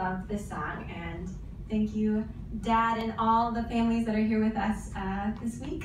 love this song and thank you, Dad, and all the families that are here with us uh, this week.